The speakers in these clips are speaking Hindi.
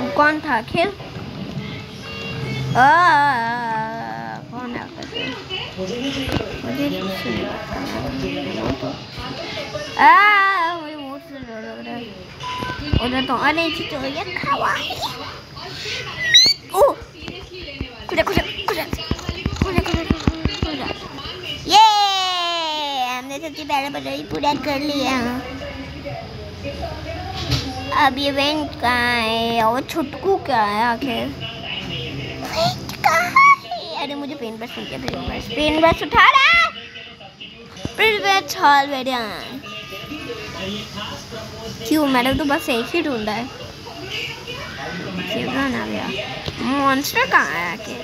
वो कौन था? आ, कौन है? उधर तो अरे चीज़ हो गया खावा ओ कुछ कुछ हमने सबसे पहले बटाई पूरा कर लिया। अब ये वेंट कहाँ है? और छुटकू क्या है आखिर? अरे मुझे पेन ब्रश मिल गया पेन ब्रश पेन ब्रश उठा रहा हॉल मेरे क्यों? मैंने तो बस एक ही ढूंढा है। जेब्रा ना गया मॉन्स्टर कहाँ है आखिर?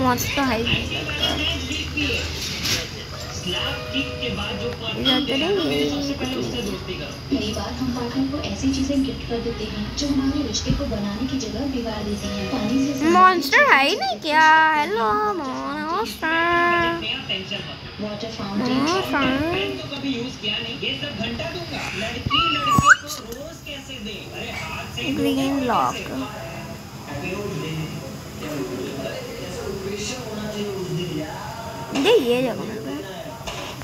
मॉन्स्टर है कई बार हम पार्टनर को ऐसी चीज़ें गिफ्ट कर देते हैं जो हमारे रिश्ते को बनाने की जगह बिगाड़ देती हैं। पानी से मॉन्स्टर है ही नहीं क्या? Hello monster water fountain monster कभी यूज़ किया नहीं ये सब घंटा दूँगा। लड़की लड़के को रोज कैसे दे? अरे हाथ से ग्रीन लॉक ये ये जगह।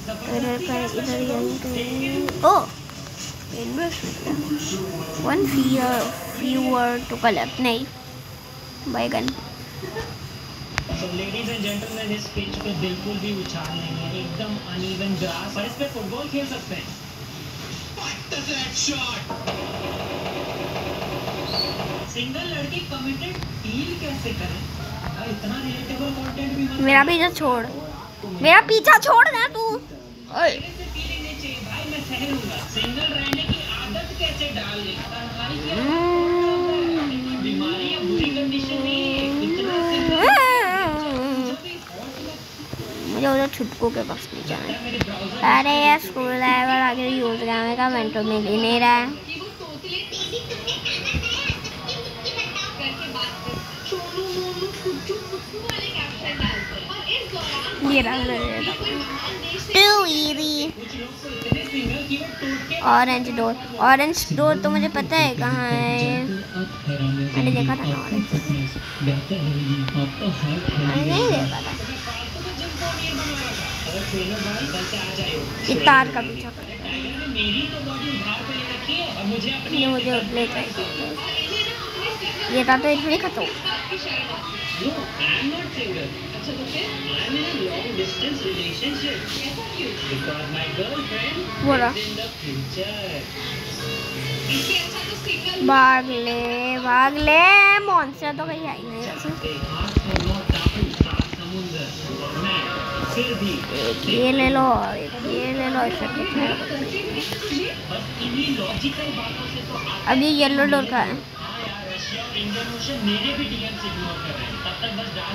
इधर पर इधर यहीं कहीं ओ one fear fewer to collect नहीं बैगन तो लेडीज़ एंड जेंटलमैन इस पिच पे बिल्कुल भी उछाल नहीं है एकदम अनइवन ग्रास और इस पे फुटबॉल खेल सकते हैं। सिंगल लड़की कमिटेड डील कैसे करें? इतना रिलेटेबल कंटेंट भी मेरा पीछा छोड़। मेरा पीछा छोड़ ना तू। की हम्म। है। मुझे उधर छुटकू के पास नहीं जाना है। अरे यार स्कूल ड्राइवर आगे यूज़ करने का मेंटल में ले नहीं रहा है। ऑरेंज डोर ऑरेंज डोर तो मुझे पता है कहाँ है। मैंने देखा था ना ऑरेंज मैंने नहीं देखा था। ये तार का पीछा कर ये मुझे ले ये था तो इसमें खत्म Single. अच्छा तो I'm in a long distance relationship. Because my girlfriend बोला is in the future. भाग ले भाग ले मॉन्स्टर तो कहीं आई नहीं। वैसे भी एक ये ले लो ये ले लो ऐसा कुछ है। बस इन्हीं लॉजिकल बातों से तो आप अब ये येलो डोर का है। हाँ इंडियन ओशन मेरे भी डीएम से इग्नोर कर रहे हैं। तब तक बस डाल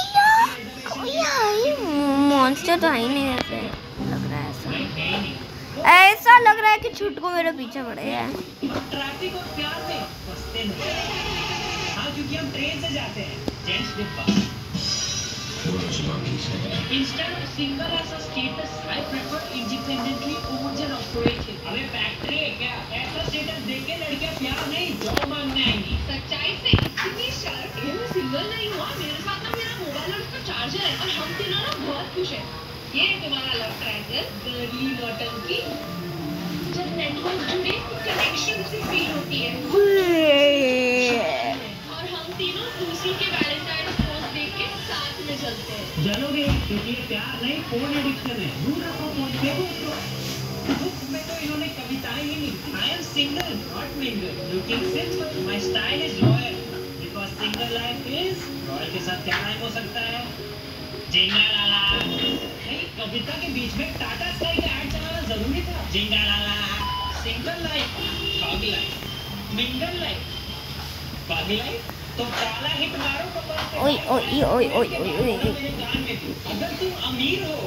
मॉन्स्टर तो है ही नहीं ऐसे लग रहा है ऐसा ऐसा लग रहा है कि छुटको मेरे पीछे पड़े हैं ट्रैफ़िक और प्यार में फंसते नहीं हाँ क्योंकि हम ट्रेन से जाते हैं जेंट्स डिब्बा Instead of single as a status, I prefer independently origin operation. अबे फैक्ट्री है क्या? ऐसा स्टेटस देख के लड़कियाँ प्यार नहीं जॉब मांगने आएँगी। सच्चाई से इतनी शर्ट ये मैं सिंगल नहीं हुआ मेरे साथ और उसका चार्जर है और हम तीनों ना बहुत खुश हैं। ये तुम्हारा लव ट्रायंगल गर्ली बॉटम की। जब नेटवर्क जुड़े कनेक्शन से फील होती है। और हम तीनों दूसरों के वैलेंटाइन पोस्ट देख के साथ में चलते हैं। जलोगे क्योंकि प्यार नहीं फ़ोन एडिक्शन है। दूर रखो फ़ोन फेंको उसको बुक में तो इन्होंने कविताएँ ही लिखी। I am single not mingle looking simple my style is because single life is royal के साथ क्या लाइफ हो सकता है? जिंगा लाला नहीं कविता के बीच में टाटा स्काई का ऐड चलाना ज़रूरी था। जिंगा लाला single life third life mingle life बागी लाइफ तो काला हिट मारो कमर ओए ओए ओए ओए ओए। अगर तुम अमीर हो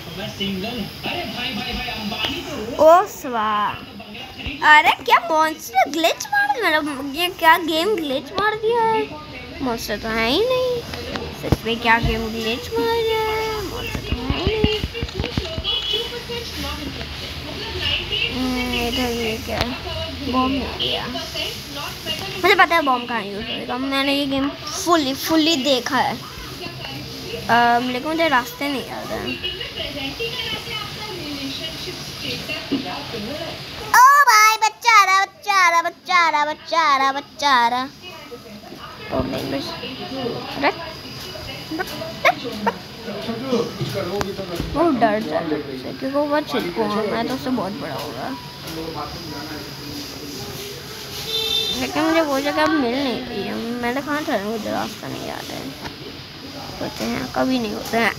तो मैं सिंगल अरे भाई भाई भाई अंबानी तो ओ स्वाह। खरीद। अरे क्या मॉन्स्टर ग्लिच मार मेरा ये क्या गेम ग्लिच मार दिया है? मॉन्स्टर तो है ही नहीं। सच में क्या गेम ग्लिच मार दिया है? मॉन्स्टर तो है ही नहीं। हम्म, इधर ये क्या? बॉम्ब हो गया। मुझे पता है बॉम्ब कहाँ यूज़ होएगा। मैंने ये गेम फुली फुली देखा है। लेकिन मुझे रास्ते नहीं याद है। ओ भाई बच्चा आ रहा बच्चा आ रहा बच्चा आ रहा बच्चा आ रहा बच्चा आ रहा ओ नहीं बहुत डर क्योंकि वो बहुत छिटको है मैं तो उससे बहुत बड़ा होगा लेकिन मुझे वो जगह मिल नहीं रही है। मैंने कहा था मुझे रास्ता नहीं याद है। होते हैं कभी नहीं होते हैं।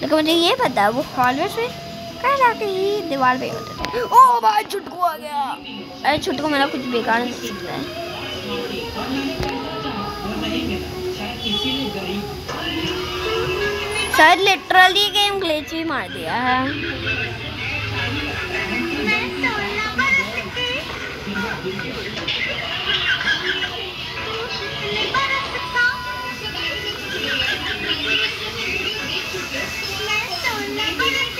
लेकिन मुझे ये पता है वो हॉलवे से कहीं जाके ही? दीवार पे होते थे ओ भाई छुटकू आ गया। अरे छुटकू मेरा कुछ बेकार नहीं सकता है। वो नहीं मिला शायद लिटरली गेम ग्लिच ही मार दिया है। कंपनी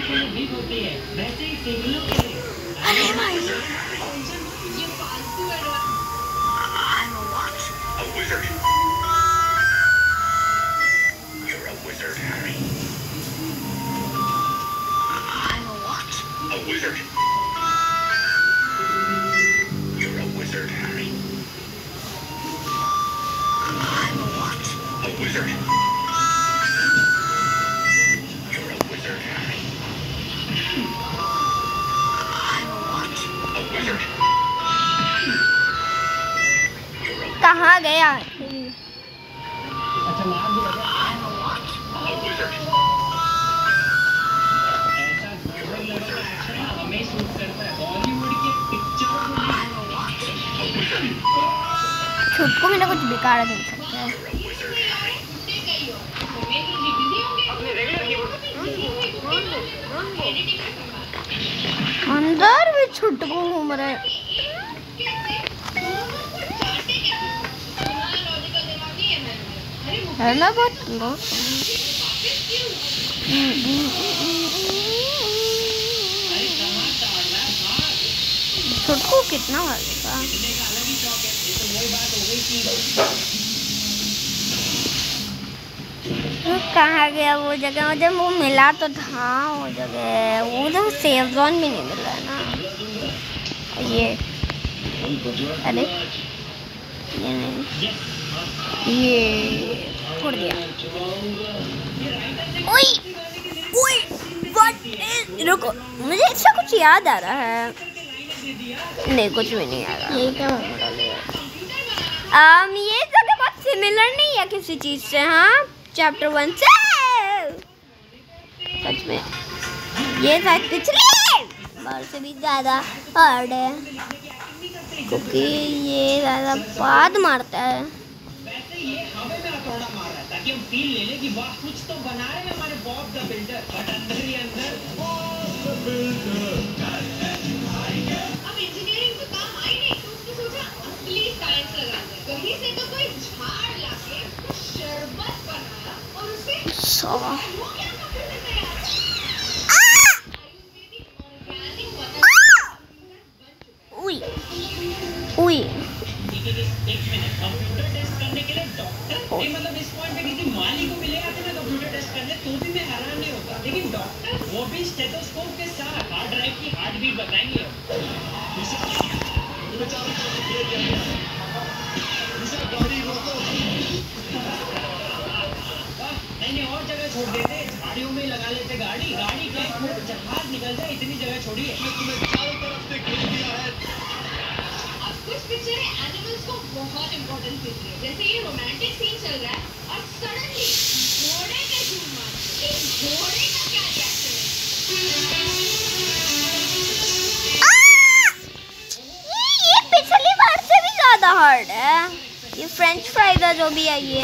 के लिए भीख होती है वैसे ही सिंगलों के लिए अरे भाई A wizard. कुछ बेकार नहीं सकता है. अंदर भी छुटकू घूम रहे है ना बहुत छुटकू कितना वालेगा कहाँ गया वो जगह? मुझे वो मिला तो था वो जगह। वो तो सेफ़ जोन भी नहीं मिला है ना। ये। अरे। ये नहीं। ये छोड़ दिया ओए! ओए! व्हाट इज़ रुको, मुझे ऐसा कुछ याद आ रहा है। नहीं, कुछ भी नहीं आ रहा। Um, ये जगह बहुत सिमिलर नहीं है किसी चीज़ से हाँ? चैप्टर वन से सच में। ये शायद पिछले बार से भी ज़्यादा हार्ड है। क्योंकि ये ज़्यादा बाद मारता है। वैसे 好吧。लेते गाड़ी गाड़ी क्या एक जहाज़ निकल जाए इतनी जगह छोड़िए अब कुछ बेचारे एनिमल्स को बहुत इम्पोर्टेंट सीन है। जैसे ये रोमांटिक सीन चल रहा है और सडनली घोड़े झूम घोड़े का क्या रिएक्शन है? ये ये पिछली बार से भी ज़्यादा हार्ड है। ये फ्रेंच फ्राइज है जो भी है ये।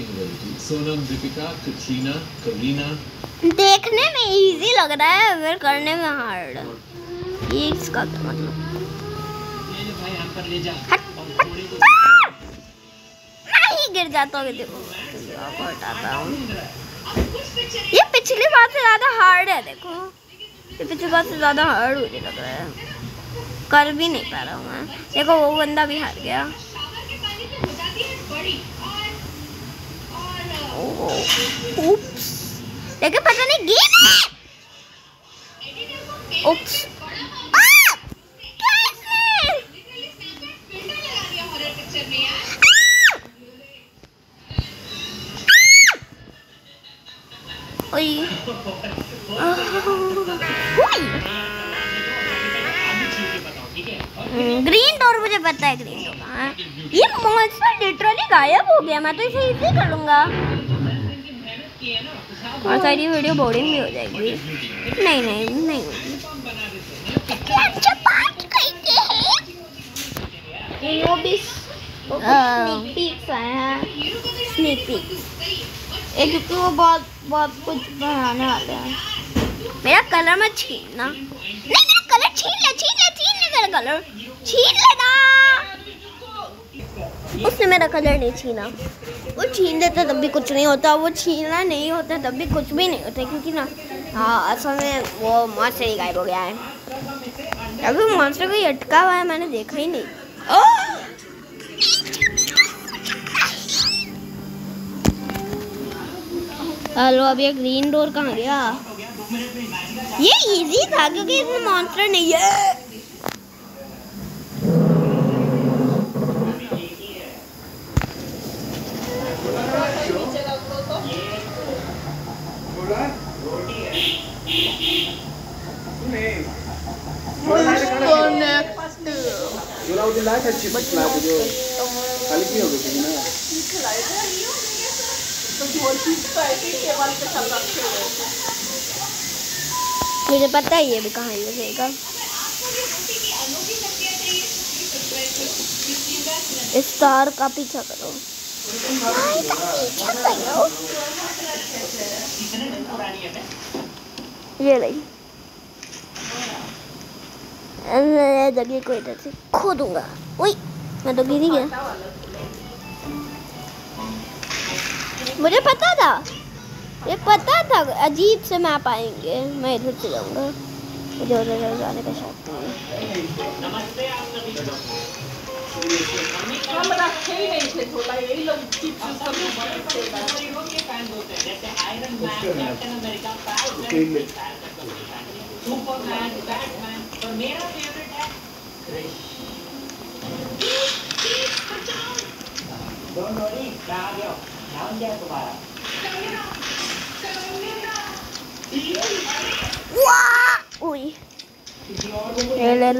On acting ability. Sonam, Deepika, Katrina, Karina, देखने में इजी लग रहा है फिर करने में हार्ड ये इसका क्या मतलब। ले भाई हम पर ले जा। और घोड़े को नहीं गिर जाता हूँ देखो। आपको हटाता हूँ? ये पिछली बार से ज़्यादा हार्ड है देखो। ये पिछली बार से ज़्यादा हार्ड मुझे लग रहा है। कर भी नहीं पा रहा हूँ मैं। देखो वो बंदा भी हार गया शावर के पानी से हो जाती है बड़ी और और ओह, उप्स लेकिन पता नहीं गेम एडिटर को पेपर उप्स पे बड़ा आ! कैसे लिटरली स्नैपचैट फ़िल्टर लगा दिया हॉरर पिक्चर में यार अभी छू के बताओ ठीक है और ग्रीन डोर मुझे पता है ग्रीन डोर ये मॉन्स्टर लिटरली गायब हो गया, मैं तो इसे इजी कर लूँगा इनकी मेहनत की है ना तो साहब और शायद ये वीडियो बोरिंग भी हो जाएगी। नहीं नहीं नहीं। होगी वो भी पीक्स आए हैं। स्नीक पीक्स ये क्योंकि वो बहुत बहुत कुछ बनाने वाले हैं। मेरा कलर मत छीनना नहीं मेरा कलर छीन ले छीन ले छीन ले मेरा कलर छीन लेना। उसने मेरा कलर नहीं छीना। वो छीन लेता तब भी कुछ नहीं होता, वो छीनना नहीं होता तब भी कुछ भी नहीं होता, क्योंकि ना हाँ असल में वो मॉन्स्टर ही गायब हो गया है। अभी मॉन्स्टर कोई अटका हुआ है, मैंने देखा ही नहीं। ओह! हेलो अब ये ग्रीन डोर कहाँ गया? ये इजी था, क्योंकि इसमें मॉन्स्टर नहीं है। हो गई थी ना मुझे पता ही है कहाँ। यूज़ होगा स्टार का पीछा करो। का पीछा करो ये रही मैं जगह को इधर से खो ओए मैं तो गिर गया मुझे पता था ये पता था अजीब से मैप आएँगे मैं इधर से जाऊँगा मुझे उधर जाने का शौक नहीं है उई ले ले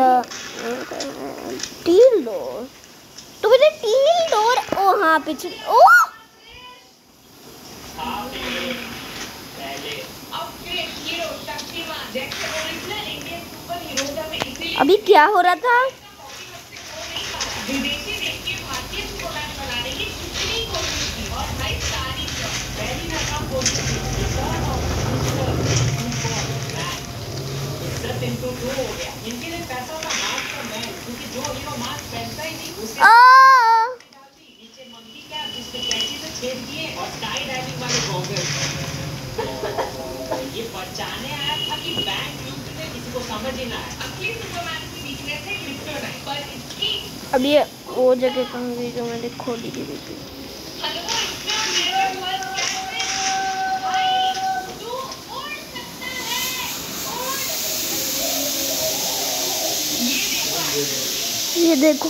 डोर तो डोर ओ हाँ ओ! अभी क्या हो रहा था विदेशी देश के भारतीय सुपरमैन बनाने की कितनी कोशिश की और भाई सारी पहली रकम बोलते थे रिटर्न ऑफ़ सुपरमैन इज़्ज़त इनको टू हो गया इनके लिए पैसा का मास्क का मैन क्योंकि जो हीरो मास्क पहनता ही नहीं उसे आ, नीचे मंकी क्या जिसने कैंची से छेद किए और स्काई डाइविंग वाले गॉगल्स ये बचाने आया था कि बैंक लूटने किसी को समझ ही ना आया असली सुपरमैन की वीकनेस है क्रिप्टोनाइट पर इसकी अब ये वो जगह कहाँ गई जो मैंने खोली थी? हेलो ये देखो।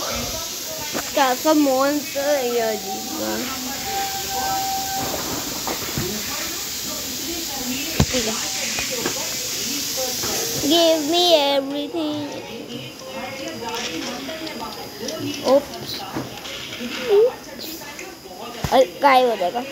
कैसा मॉन्स्टर है ये अजीब गिव मी एवरीथिंग ओप्स अरे, गायब हो जाएगा।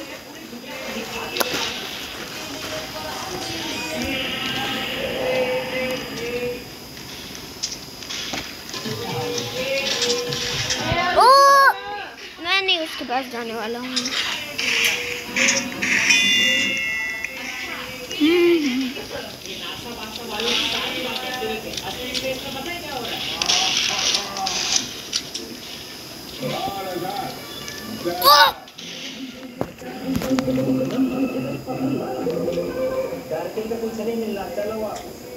पास जाने वाला हूँ! धरती पे कुछ नहीं मिल रहा चलो आप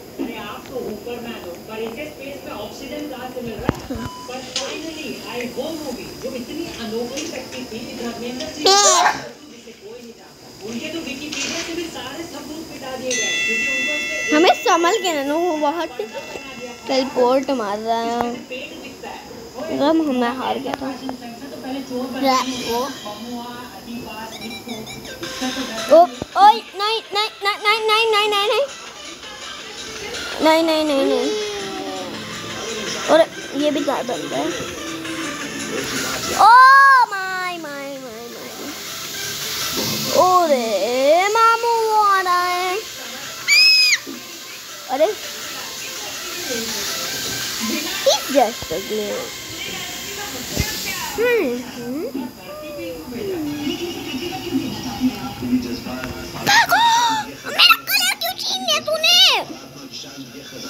तो ऊपर मैन हो पर इसे स्पेस में ऑक्सीजन कहाँ से मिल रहा है? पर फाइनली आई वो मूवी जो इतनी अनोखी शक्ति थी कि धर्मेंद्र सिंह जिसे कोई नहीं जानता। उनके तो विकिपीडिया से भी सारे सबूत मिटा दिए गए क्योंकि उनको हमें संभल के ना वो बहुत टेलीपोर्ट मार रहा है। गम हमें हार गया था। तो अधिवास ओ ओए नहीं नहीं नहीं नहीं नहीं नहीं। नहीं नहीं नहीं नहीं। और ये भी गाय बन गया oh, my my my my. ओरे, मामू, वो आ रहा है। अरे. Hmm. भागो मेरा कलर क्यों छीन लिया तूने?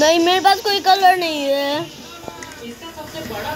नहीं मेरे पास कोई कलर नहीं है। इसका सबसे बड़ा